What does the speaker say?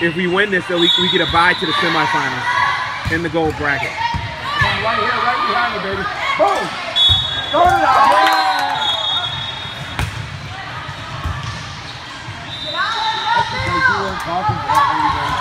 if we win this, then we, we get a bye to the semifinals in the gold bracket. Right here, right behind me, baby. Boom! Throw it out. baby. That's because you weren't